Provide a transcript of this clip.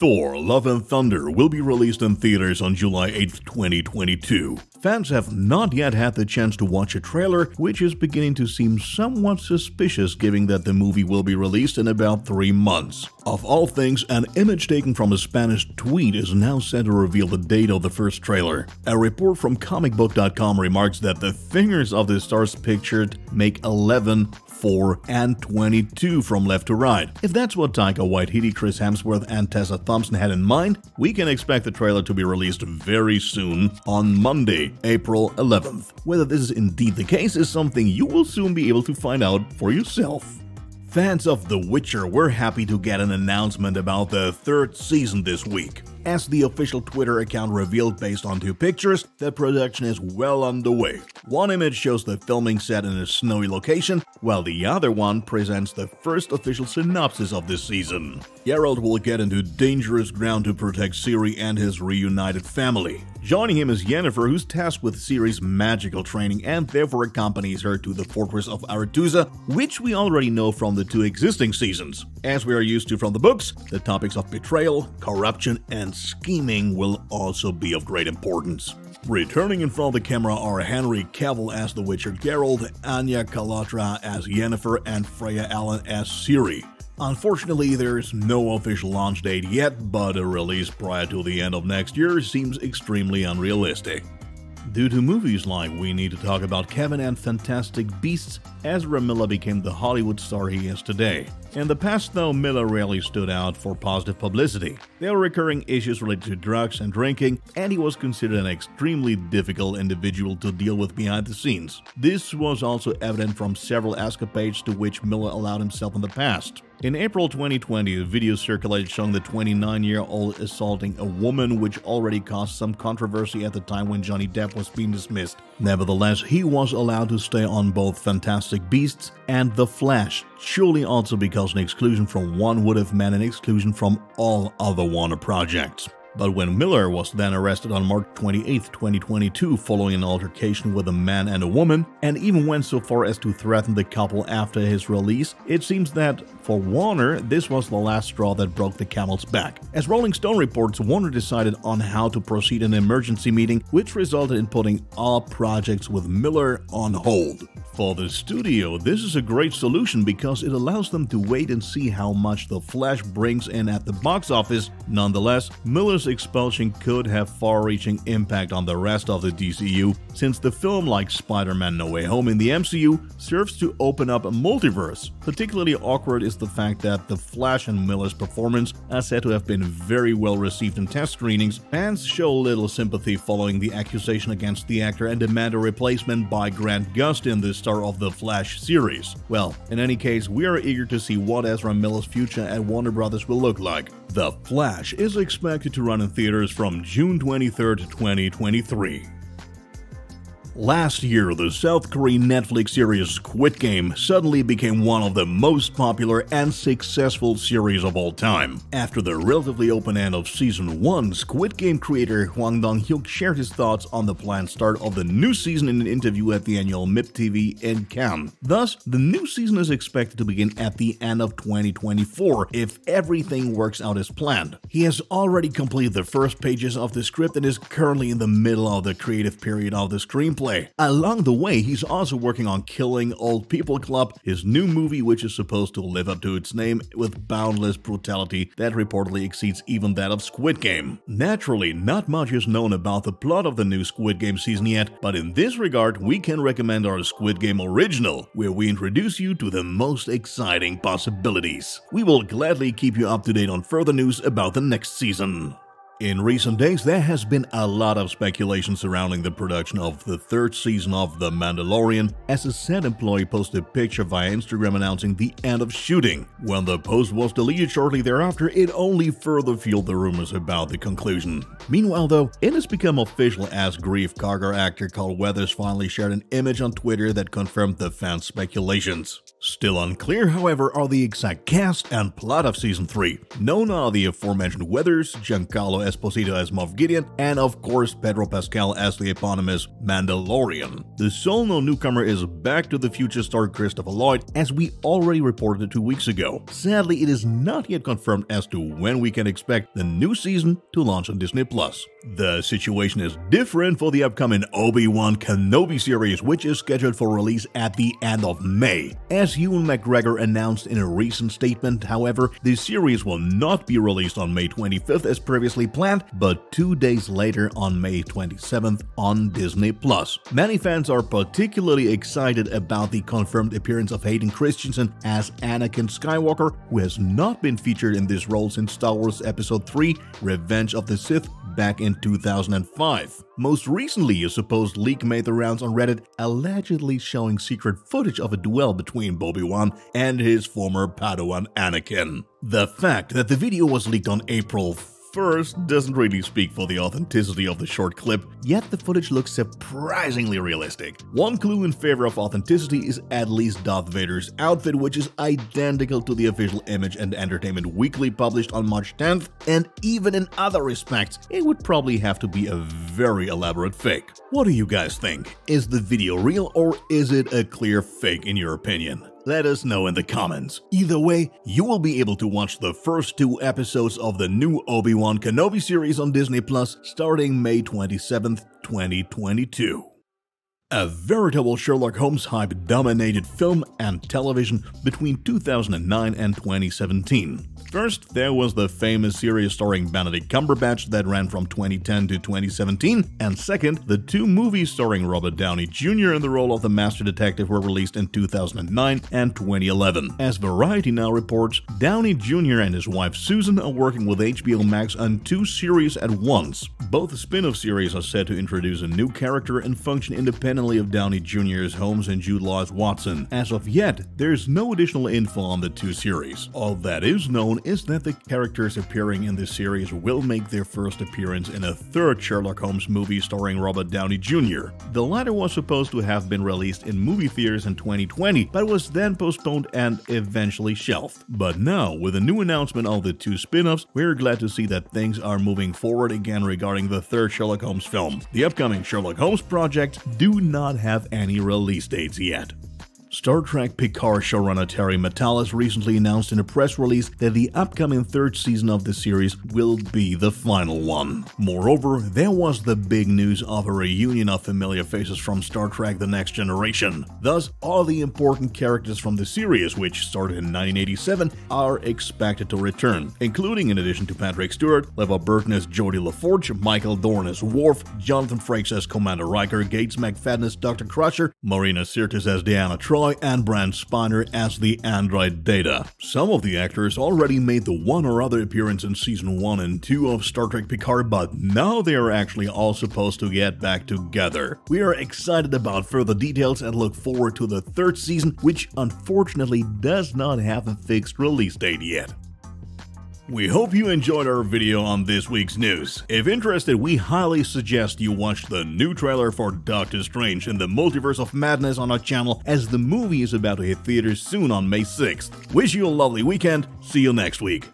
Thor Love and Thunder will be released in theaters on July 8, 2022. Fans have not yet had the chance to watch a trailer, which is beginning to seem somewhat suspicious given that the movie will be released in about three months. Of all things, an image taken from a Spanish tweet is now set to reveal the date of the first trailer. A report from comicbook.com remarks that the fingers of the stars pictured make 11 4, and 22 from left to right. If that's what Taika Waititi, Chris Hemsworth, and Tessa Thompson had in mind, we can expect the trailer to be released very soon on Monday, April 11th. Whether this is indeed the case is something you will soon be able to find out for yourself. Fans of The Witcher were happy to get an announcement about the third season this week. As the official Twitter account revealed based on two pictures, the production is well underway. One image shows the filming set in a snowy location, while the other one presents the first official synopsis of this season. Geralt will get into dangerous ground to protect Ciri and his reunited family. Joining him is Yennefer, who's tasked with Ciri's magical training and therefore accompanies her to the fortress of Aretuza, which we already know from the two existing seasons. As we are used to from the books, the topics of betrayal, corruption, and scheming will also be of great importance. Returning in front of the camera are Henry Cavill as The Witcher Geralt, Anya Chalotra as Yennefer, and Freya Allan as Ciri. Unfortunately, there's no official launch date yet, but a release prior to the end of next year seems extremely unrealistic. Due to movies like We Need to Talk About Kevin and Fantastic Beasts, Ezra Miller became the Hollywood star he is today. In the past, though, Miller rarely stood out for positive publicity. There were recurring issues related to drugs and drinking, and he was considered an extremely difficult individual to deal with behind the scenes. This was also evident from several escapades to which Miller allowed himself in the past. In April 2020, a video circulated showing the 29-year-old assaulting a woman which already caused some controversy at the time when Johnny Depp was being dismissed. Nevertheless, he was allowed to stay on both Fantastic Beasts and The Flash, surely also because an exclusion from one would have meant an exclusion from all other Warner projects. But when Miller was then arrested on March 28, 2022, following an altercation with a man and a woman, and even went so far as to threaten the couple after his release, it seems that for Warner, this was the last straw that broke the camel's back. As Rolling Stone reports, Warner decided on how to proceed in an emergency meeting, which resulted in putting all projects with Miller on hold. For the studio, this is a great solution because it allows them to wait and see how much The Flash brings in at the box office. Nonetheless, Miller's expulsion could have far-reaching impact on the rest of the DCU, since the film, like Spider-Man No Way Home in the MCU, serves to open up a multiverse. Particularly awkward is the fact that The Flash and Miller's performance are said to have been very well received in test screenings. Fans show little sympathy following the accusation against the actor and demand a replacement by Grant Gustin the star of the Flash series. Well, in any case, we are eager to see what Ezra Miller's future at Warner Brothers will look like. The Flash is expected to run in theaters from June 23, 2023. Last year, the South Korean Netflix series Squid Game suddenly became one of the most popular and successful series of all time. After the relatively open end of season 1, Squid Game creator Hwang Dong-hyuk shared his thoughts on the planned start of the new season in an interview at the annual MIP TV in Cannes. Thus, the new season is expected to begin at the end of 2024 if everything works out as planned. He has already completed the first pages of the script and is currently in the middle of the creative period of the screenplay play. Along the way, he's also working on Killing Old People Club, his new movie which is supposed to live up to its name with boundless brutality that reportedly exceeds even that of Squid Game. Naturally, not much is known about the plot of the new Squid Game season yet, but in this regard, we can recommend our Squid Game original, where we introduce you to the most exciting possibilities. We will gladly keep you up to date on further news about the next season. In recent days, there has been a lot of speculation surrounding the production of the third season of The Mandalorian, as a set employee posted a picture via Instagram announcing the end of shooting. When the post was deleted shortly thereafter, it only further fueled the rumors about the conclusion. Meanwhile, though, it has become official as Greef Karga actor Carl Weathers finally shared an image on Twitter that confirmed the fans' speculations. Still unclear, however, are the exact cast and plot of Season 3. Known are the aforementioned Weathers, Giancarlo Esposito as Moff Gideon, and of course Pedro Pascal as the eponymous Mandalorian. The sole known newcomer is Back to the Future star Christopher Lloyd, as we already reported two weeks ago. Sadly, it is not yet confirmed as to when we can expect the new season to launch on Disney+. The situation is different for the upcoming Obi-Wan Kenobi series, which is scheduled for release at the end of May. As as Ewan McGregor announced in a recent statement, however, the series will not be released on May 25th as previously planned, but two days later on May 27th on Disney+. Many fans are particularly excited about the confirmed appearance of Hayden Christensen as Anakin Skywalker, who has not been featured in this role since Star Wars Episode 3 Revenge of the Sith back in 2005. Most recently, a supposed leak made the rounds on Reddit allegedly showing secret footage of a duel between Obi-Wan and his former Padawan Anakin. The fact that the video was leaked on April first doesn't really speak for the authenticity of the short clip, yet the footage looks surprisingly realistic. One clue in favor of authenticity is at least Darth Vader's outfit, which is identical to the official image and Entertainment Weekly published on March 10th, and even in other respects, it would probably have to be a very elaborate fake. What do you guys think? Is the video real or is it a clear fake in your opinion? Let us know in the comments. Either way, you will be able to watch the first two episodes of the new Obi-Wan Kenobi series on Disney Plus starting May 27th, 2022. A veritable Sherlock Holmes hype dominated film and television between 2009 and 2017. First, there was the famous series starring Benedict Cumberbatch that ran from 2010 to 2017, and second, the two movies starring Robert Downey Jr. in the role of the Master Detective were released in 2009 and 2011. As Variety now reports, Downey Jr. and his wife Susan are working with HBO Max on two series at once. Both spin-off series are set to introduce a new character and function independently of Downey Jr.'s Holmes and Jude Law's Watson. As of yet, there's no additional info on the two series. All that is known is that the characters appearing in this series will make their first appearance in a third Sherlock Holmes movie starring Robert Downey Jr. The latter was supposed to have been released in movie theaters in 2020, but was then postponed and eventually shelved. But now, with a new announcement of the two spin-offs, we're glad to see that things are moving forward again regarding the third Sherlock Holmes film. The upcoming Sherlock Holmes project do not have any release dates yet. Star Trek Picard showrunner Terry Matalas recently announced in a press release that the upcoming third season of the series will be the final one. Moreover, there was the big news of a reunion of familiar faces from Star Trek The Next Generation. Thus, all the important characters from the series, which started in 1987, are expected to return, including in addition to Patrick Stewart, LeVar Burton as Geordi LaForge, Michael Dorn as Worf, Jonathan Frakes as Commander Riker, Gates McFadden as Dr. Crusher, Marina Sirtis as Deanna And Brent Spiner as the android Data. Some of the actors already made the one or other appearance in season 1 and 2 of Star Trek Picard, but now they are actually all supposed to get back together. We are excited about further details and look forward to the third season, which unfortunately does not have a fixed release date yet. We hope you enjoyed our video on this week's news. If interested, we highly suggest you watch the new trailer for Doctor Strange in the Multiverse of Madness on our channel as the movie is about to hit theaters soon on May 6th. Wish you a lovely weekend, see you next week.